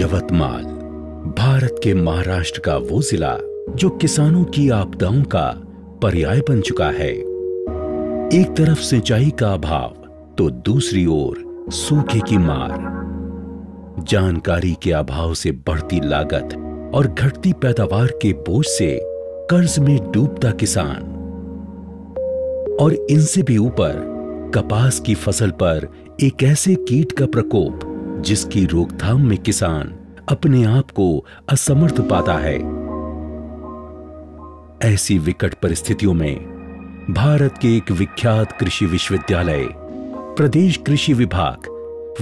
यवतमाल, भारत के महाराष्ट्र का वो जिला जो किसानों की आपदाओं का पर्याय बन चुका है। एक तरफ़ सिंचाई का अभाव तो दूसरी ओर सूखे की मार। जानकारी के अभाव से बढ़ती लागत और घटती पैदावार के बोझ से कर्ज में डूबता किसान। और इनसे भी ऊपर, कपास की फ़सल पर एक ऐसे कीट का प्रकोप जिसकी रोकथाम में किसान अपने आप को असमर्थ पाता है। ऐसी विकट परिस्थितियों में भारत के एक विख्यात कृषि विश्वविद्यालय, प्रदेश कृषि विभाग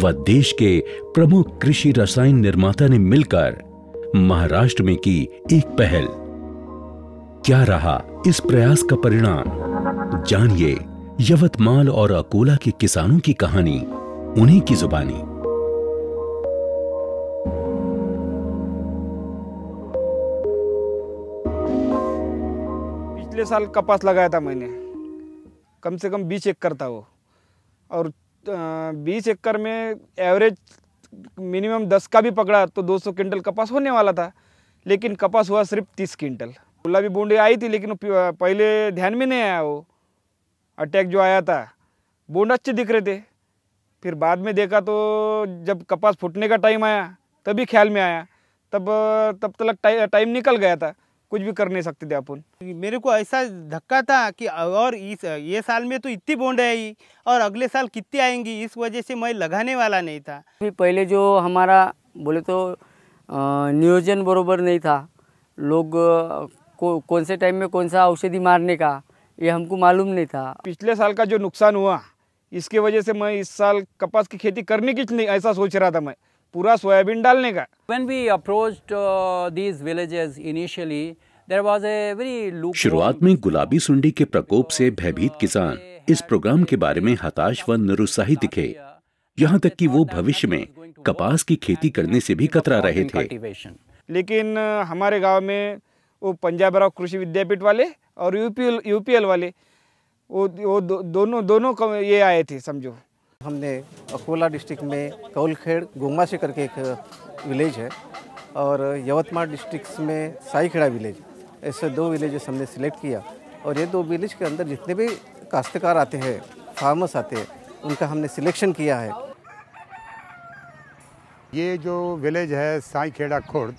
व देश के प्रमुख कृषि रसायन निर्माता ने मिलकर महाराष्ट्र में की एक पहल। क्या रहा इस प्रयास का परिणाम? जानिए यवतमाल और अकोला के किसानों की कहानी, उन्हीं की जुबानी। पिछले साल कपास लगाया था मैंने। कम से कम बीस एकड़ था वो। और बीस एकड़ में एवरेज मिनिमम दस का भी पकड़ा तो दो सौ क्विंटल कपास होने वाला था। लेकिन कपास हुआ सिर्फ़ तीस क्विंटल। गुलाबी बूंदे आई थी, लेकिन पहले ध्यान में नहीं आया वो। अटैक जो आया था, बूंद अच्छे दिख रहे थे। फिर बाद में देखा तो जब कपास फूटने का टाइम आया, तभी ख्याल में आया। तब तब तक टाइम निकल गया था। कुछ भी कर नहीं सकते थे अपन। मेरे को ऐसा धक्का था कि और इस ये साल में तो इतनी बोंड आई और अगले साल कितनी आएँगी इस वजह से मैं लगाने वाला नहीं था। पहले जो हमारा बोले तो नियोजन बरोबर नहीं था। लोग को, कौन से टाइम में कौन सा औषधि मारने का ये हमको मालूम नहीं था। पिछले साल का जो नुकसान हुआ इसके वजह से मैं इस साल कपास की खेती करने की नहीं ऐसा सोच रहा था मैं। पूरा सोयाबीन डालने का। When we approached uh, these villages initially, there was a very शुरुआत में गुलाबी सुंडी के प्रकोप से भयभीत किसान इस प्रोग्राम के बारे में हताश व निरुत्साहित दिखे। यहाँ तक कि वो भविष्य में कपास की खेती करने से भी कतरा रहे थे। लेकिन हमारे गाँव में वो पंजाब राव कृषि विद्यापीठ वाले और यूपीएल यूपीएल वाले वो वो दो, दोनों दोनों ये आए थे समझो। हमने अकोला डिस्ट्रिक्ट में कौलखेड़ गोंगाशी करके एक विलेज है और यवतमाल डिस्ट्रिक्ट में साईखेड़ा विलेज। ऐसे दो विलेजेस हमने सिलेक्ट किया और ये दो विलेज के अंदर जितने भी काश्तकार आते हैं, फार्मर्स आते हैं, उनका हमने सिलेक्शन किया है। ये जो विलेज है साईखेड़ा खुर्द,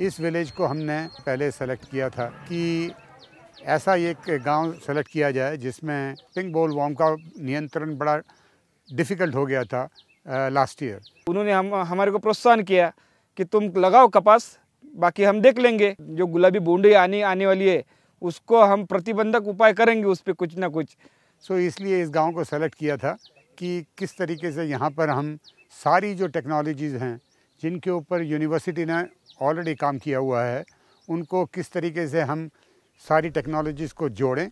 इस विलेज को हमने पहले सेलेक्ट किया था कि ऐसा एक गाँव सेलेक्ट किया जाए जिसमें पिंक बोल वॉम का नियंत्रण बड़ा डिफ़िकल्ट हो गया था लास्ट ईयर उन्होंने हम हमारे को प्रोत्साहन किया कि तुम लगाओ कपास बाकी हम देख लेंगे। जो गुलाबी बूंदी आने आने वाली है उसको हम प्रतिबंधक उपाय करेंगे उस पर कुछ ना कुछ। सो so, इसलिए इस गाँव को सेलेक्ट किया था कि किस तरीके से यहाँ पर हम सारी जो टेक्नोलॉजीज़ हैं जिनके ऊपर यूनिवर्सिटी ने ऑलरेडी काम किया हुआ है उनको किस तरीके से हम सारी टेक्नोलॉजीज़ को जोड़ें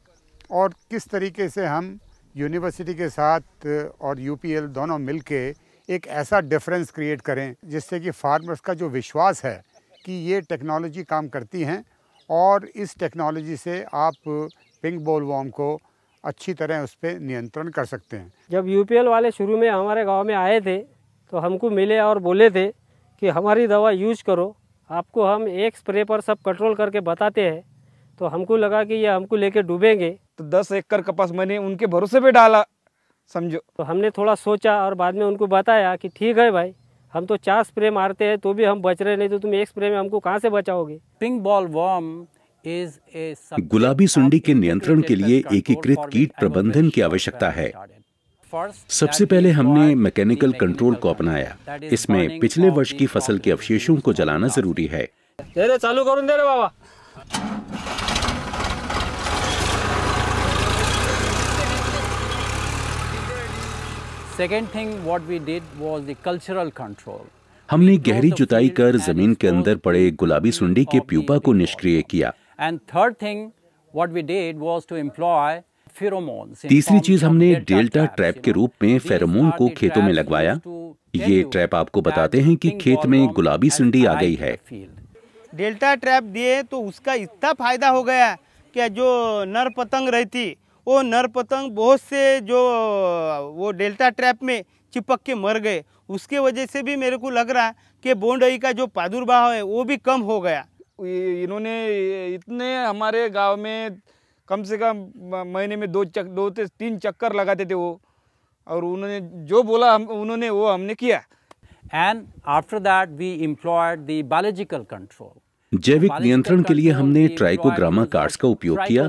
और किस तरीके से हम यूनिवर्सिटी के साथ और यूपीएल दोनों मिलके एक ऐसा डिफरेंस क्रिएट करें, जिससे कि फार्मर्स का जो विश्वास है कि ये टेक्नोलॉजी काम करती हैं और इस टेक्नोलॉजी से आप पिंक बोल वॉम को अच्छी तरह उस पर नियंत्रण कर सकते हैं। जब यूपीएल वाले शुरू में हमारे गाँव में आए थे तो हमको मिले और बोले थे कि हमारी दवा यूज़ करो, आपको हम एक स्प्रे पर सब कंट्रोल करके बताते हैं। तो हमको लगा कि ये हमको लेके डूबेंगे। तो दस एकड़ कपास मैंने उनके भरोसे पे डाला समझो। तो हमने थोड़ा सोचा और बाद में उनको बताया कि ठीक है भाई हम तो चार स्प्रे मारते हैं तो भी हम बच रहे नहीं तो तुम एक स्प्रे में हमको कहाँ से बचाओगे? Pink bollworm is a गुलाबी सुंडी के नियंत्रण के लिए एकीकृत कीट प्रबंधन की आवश्यकता है। सबसे पहले हमने मैकेनिकल कंट्रोल को अपनाया। इसमें पिछले वर्ष की फ़सल के अवशेषों को जलाना ज़रूरी है। चालू करून दे रे बाबा। Second thing what we did was the cultural control. हमने गहरी जुताई कर ज़मीन के अंदर पड़े गुलाबी सुंडी के प्यूपा को निष्क्रिय किया। What we did was to employ pheromones. तीसरी चीज़ हमने डेल्टा ट्रैप के रूप में फेरोमोन को खेतों में लगवाया। ये ट्रैप आपको बताते हैं कि खेत में गुलाबी सुंडी आ गई है। डेल्टा ट्रैप दिए तो उसका इतना फ़ायदा हो गया कि जो नर पतंग रहती वो नर पतंग बहुत से जो वो डेल्टा ट्रैप में चिपक के मर गए। उसके वजह से भी मेरे को लग रहा है कि बोंडई का जो प्रादुर्भाव है वो भी कम हो गया। इन्होंने इतने हमारे गाँव में कम से कम महीने में दो चक दो से तीन चक्कर लगाते थे वो। और उन्होंने जो बोला हम उन्होंने वो हमने किया। And after that we employed the biological control. जैविक नियंत्रण के लिए हमने ट्राइकोग्रामा कार्ड्स का उपयोग किया।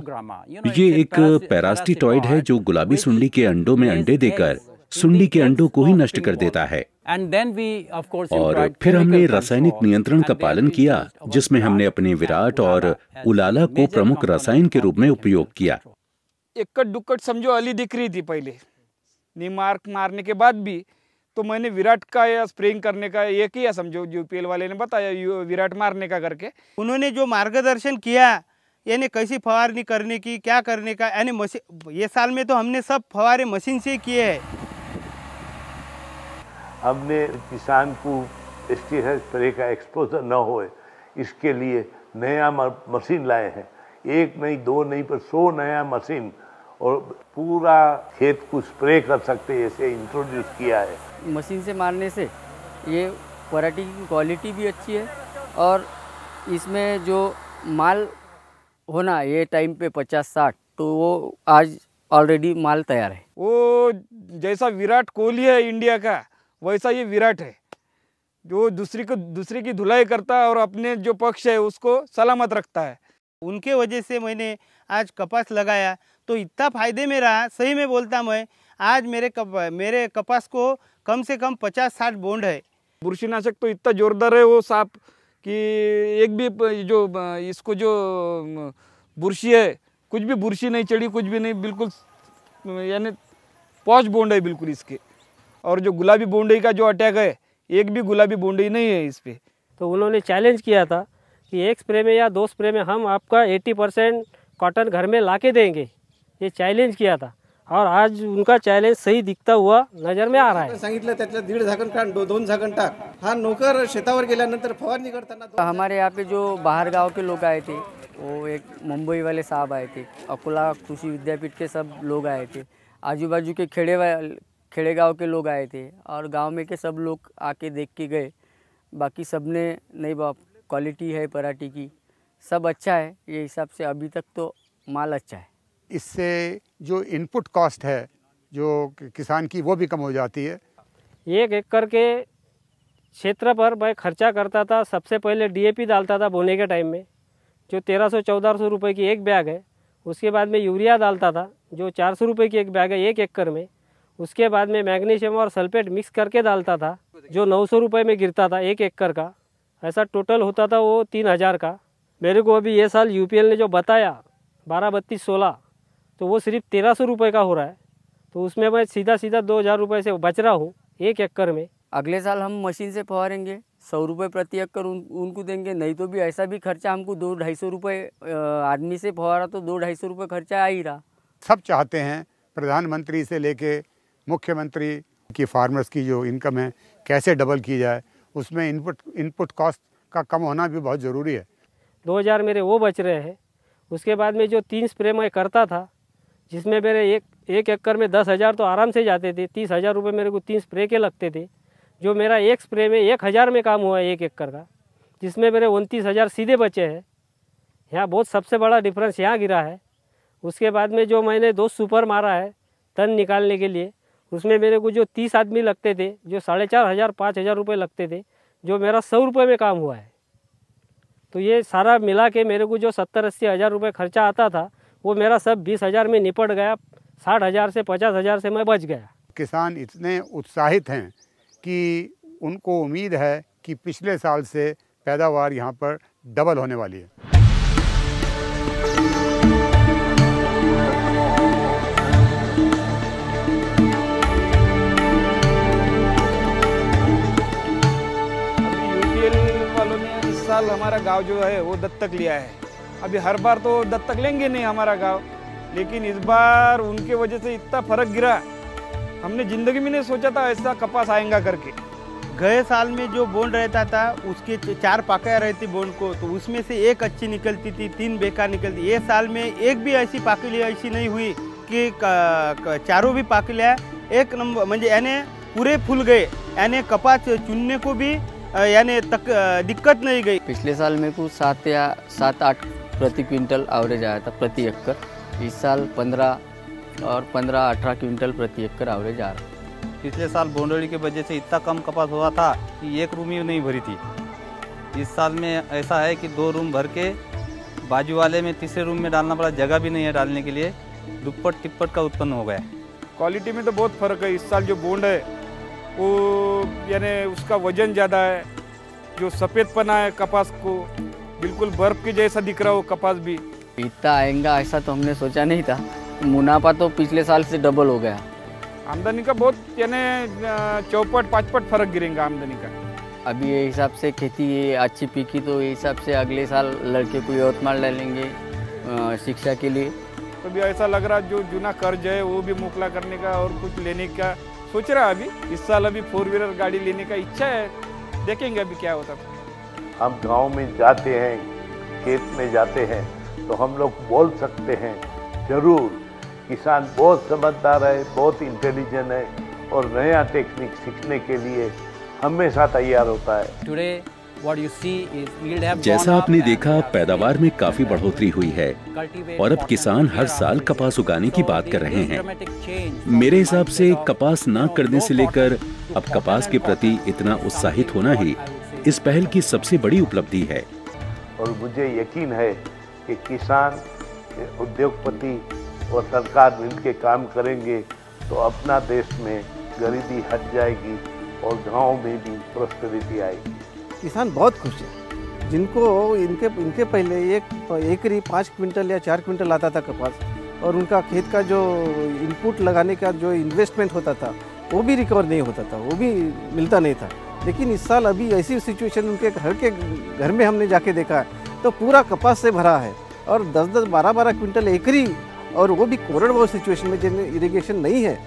ये एक पैरास्टिटॉइड है जो गुलाबी सुंडी के अंडों में अंडे देकर सुंडी के अंडों को ही नष्ट कर देता है। और फिर हमने रासायनिक नियंत्रण का पालन किया जिसमें हमने अपने विराट और उलाला को प्रमुख रसायन के रूप में उपयोग किया. इक्कट दुक्कट समझो अली दिख रही थी पहले। नीमार्क मारने के बाद भी तो मैंने विराट का या स्प्रेइंग करने का ये किया समझो जो पीएल वाले ने बताया विराट मारने का करके। उन्होंने जो मार्गदर्शन किया, यानी कैसी फवारनी करने की, क्या करने का, यानी मशीन ये साल में तो हमने सब फवारे मशीन से किए हैं। हमने किसान को स्प्रे का एक्सपोजर न होए, इसके लिए नया मशीन लाए हैं। एक नहीं, दो नहीं, पर सौ नया मशीन और पूरा खेत को स्प्रे कर सकते ऐसे इंट्रोड्यूस किया है। मशीन से मारने से ये पराठी की क्वालिटी भी अच्छी है और इसमें जो माल होना ये टाइम पे पचास साठ तो वो आज ऑलरेडी माल तैयार है। वो जैसा विराट कोहली है इंडिया का वैसा ये विराट है। जो दूसरी को दूसरे की धुलाई करता है और अपने जो पक्ष है उसको सलामत रखता है। उनके वजह से मैंने आज कपास लगाया तो इतना फ़ायदे में रहा सही में बोलता मैं आज मेरे कप मेरे कपास को कम से कम पचास साठ बोंड है। बुरशीनाशक तो इतना जोरदार है वो सांप कि एक भी जो इसको जो बुरशी है कुछ भी बुरशी नहीं चढ़ी कुछ भी नहीं बिल्कुल यानी पॉच बोंड है बिल्कुल इसके। और जो गुलाबी बोंडई का जो अटैक है एक भी गुलाबी बोंडई नहीं है इस पर तो उन्होंने चैलेंज किया था कि एक स्प्रे में या दो स्प्रे में हम आपका 80 परसेंट कॉटन घर में ला के देंगे। ये चैलेंज किया था। और आज उनका चॅलेंज सही दिखता हुआ नज़र में आ रहा है। सांगितलं त्यातलं दीड झाकण काढ दो- दोन झाकण टाक. हा नोकर शेतावर गेल्यानंतर फवारणी करताना दोन- हमारे यहाँ पे जो बाहर गाँव के लोग आए थे वो एक मुंबई वाले साहब आए थे अकोला कृषि विद्यापीठ के सब लोग आए थे आजू बाजू के खेड़े वाल खेड़े गाँव के लोग आए थे और गाँव में के सब लोग आके देख के गए। बाकी सबने नहीं बाप क्वालिटी है पराठी की सब अच्छा है ये हिसाब से अभी तक तो माल अच्छा है। इससे जो इनपुट कॉस्ट है, जो किसान की, वो भी कम हो जाती है। एक एकड़ के क्षेत्र पर मैं खर्चा करता था, सबसे पहले डीएपी डालता था बोने के टाइम में, जो तेरह सौ, चौदह सौ रुपये की एक बैग है, उसके बाद में यूरिया डालता था, जो चार सौ रुपये की एक बैग है एक एकड़ में, उसके बाद में मैग्नीशियम और सल्फेट मिक्स करके डालता था, जो नौ सौ रुपये में गिरता था एक एकड़ का। ऐसा टोटल होता था वो तीन हज़ार का। मेरे को अभी ये साल यूपीएल ने जो बताया, बारह बत्तीस सोलह तो वो सिर्फ़ तेरह सौ रुपये का हो रहा है। तो उसमें मैं सीधा सीधा दो हज़ार रुपये से बच रहा हूँ एक एकड़ में। अगले साल हम मशीन से फवारेंगे सौ रुपये प्रति एकड़ उन, उनको देंगे नहीं तो भी ऐसा भी खर्चा हमको दो ढाई सौ रुपये आदमी से फवारा तो दो ढाई सौ रुपये खर्चा आ ही रहा। सब चाहते हैं प्रधानमंत्री से लेके मुख्यमंत्री की फार्मर्स की जो इनकम है कैसे डबल की जाए उसमें इनपुट इनपुट कॉस्ट का कम होना भी बहुत ज़रूरी है। दो हज़ार मेरे वो बच रहे हैं। उसके बाद में जो तीन स्प्रे मैं करता था जिसमें मेरे एक एक एकड़ में दस हज़ार तो आराम से जाते थे, तीस हज़ार रुपये मेरे को तीन स्प्रे के लगते थे, जो मेरा एक स्प्रे में एक हज़ार में काम हुआ है एक एकड़ का, जिसमें मेरे उनतीस हज़ार सीधे बचे हैं। यहाँ बहुत सबसे बड़ा डिफरेंस यहाँ गिरा है। उसके बाद में जो मैंने दो सुपर मारा है तन निकालने के लिए, उसमें मेरे को जो तीस आदमी लगते थे, जो साढ़े चार हज़ार, पाँच हज़ार रुपये लगते थे, जो मेरा सौ रुपये में काम हुआ है। तो ये सारा मिला के मेरे को जो सत्तर, अस्सी हज़ार रुपये खर्चा आता था वो मेरा सब बीस हज़ार में निपट गया साठ हज़ार से पचास हज़ार से मैं बच गया। किसान इतने उत्साहित हैं कि उनको उम्मीद है कि पिछले साल से पैदावार यहाँ पर डबल होने वाली है। वालों ने इस साल हमारा गाँव जो है वो दत्तक लिया है। अभी हर बार तो दत्तक लेंगे नहीं हमारा गाँव। लेकिन इस बार उनके वजह से इतना फ़र्क गिरा। हमने ज़िंदगी में नहीं सोचा था ऐसा कपास आएगा करके। गए साल में जो बोंड रहता था उसके चार पाकाया रहती बोंड को तो उसमें से एक अच्छी निकलती थी तीन बेकार निकलती ये साल में एक भी ऐसी पाकली ऐसी नहीं हुई की चारों भी पाकल्या एक नंबर म्हणजे याने पूरे फूल गए। यानी कपास चुनने को भी यानी तक दिक्कत नहीं गई। पिछले साल मेरे को सात या सात आठ प्रति क्विंटल एवरेज आया था प्रति एकड़। इस साल पंद्रह और पंद्रह अठारह क्विंटल प्रति एकड़ एवरेज आ रहा। पिछले साल भोंडोली की वजह से इतना कम कपास हुआ था कि एक रूम ही नहीं भरी थी। इस साल में ऐसा है कि दो रूम भर के बाजू वाले में तीसरे रूम में डालना पड़ा जगह भी नहीं है डालने के लिए। दुप्पट तिप्पट का उत्पन्न हो गया। है क्वालिटी में तो बहुत फ़र्क है। इस साल जो बोंड है वो यानी उसका वज़न ज़्यादा है। जो सफ़ेदपना है कपास को बिल्कुल बर्फ़ के जैसा दिख रहा हो कपास भी। इतना आएगा ऐसा तो हमने सोचा नहीं था। मुनाफा तो पिछले साल से डबल हो गया। आमदनी का बहुत यानी चौपट पाँचपट फ़र्क गिरेगा आमदनी का। अभी ये हिसाब से खेती ये अच्छी पीकी तो ये हिसाब से अगले साल लड़के को यवतमाल डालेंगे शिक्षा के लिए। तो भी ऐसा लग रहा जो जूना कर्ज है वो भी मुकला करने का और कुछ लेने का सोच रहा अभी। इस साल अभी फोर व्हीलर गाड़ी लेने का इच्छा है। देखेंगे अभी क्या होता। है हम गाँव में जाते हैं खेत में जाते हैं तो हम लोग बोल सकते हैं ज़रूर किसान बहुत समझदार है बहुत इंटेलिजेंट है और नया टेक्निक सीखने के लिए हमेशा तैयार होता है। टुडे जैसा आपने देखा पैदावार में काफ़ी बढ़ोतरी हुई है और अब किसान हर साल कपास उगाने की बात कर रहे हैं। मेरे हिसाब से कपास ना करने से लेकर अब कपास के प्रति इतना उत्साहित होना ही इस पहल की सबसे बड़ी उपलब्धि है। और मुझे यकीन है कि किसान उद्योगपति और सरकार मिलकर काम करेंगे तो अपना देश में गरीबी हट जाएगी और गाँव में भी प्रोस्पेरिटी आएगी। किसान बहुत खुश है। जिनको इनके इनके पहले एक एकरी पाँच क्विंटल या चार क्विंटल आता था कपास और उनका खेत का जो इनपुट लगाने का जो इन्वेस्टमेंट होता था वो भी रिकवर नहीं होता था वो भी मिलता नहीं था। लेकिन इस साल अभी ऐसी सिचुएशन उनके घर के घर में हमने जाके देखा है तो पूरा कपास से भरा है और दस दस बारह बारह क्विंटल एकरी और वो भी कोरड वो सिचुएशन में जिनमें इरीगेशन नहीं है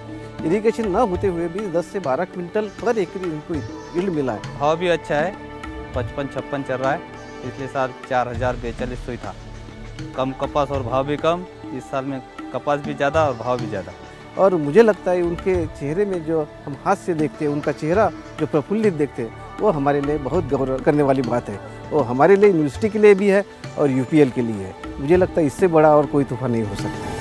इरीगेशन ना होते हुए भी 10 से 12 क्विंटल पर एकरी उनको यील्ड मिला है। भाव भी अच्छा है पचपन छप्पन चल रहा है, पिछले साल चार हज़ार बेचालीस सौ था। कम कपास और भाव भी कम, इस साल में कपास भी ज़्यादा और भाव भी ज़्यादा। और मुझे लगता है उनके चेहरे में जो हम हाथ से देखते हैं, उनका चेहरा जो प्रफुल्लित देखते हैं, वो हमारे लिए बहुत गौरव करने वाली बात है। वो हमारे लिए यूनिवर्सिटी के लिए भी है और यूपीएल के लिए है। मुझे लगता है इससे बड़ा और कोई तूफ़ान नहीं हो सकता।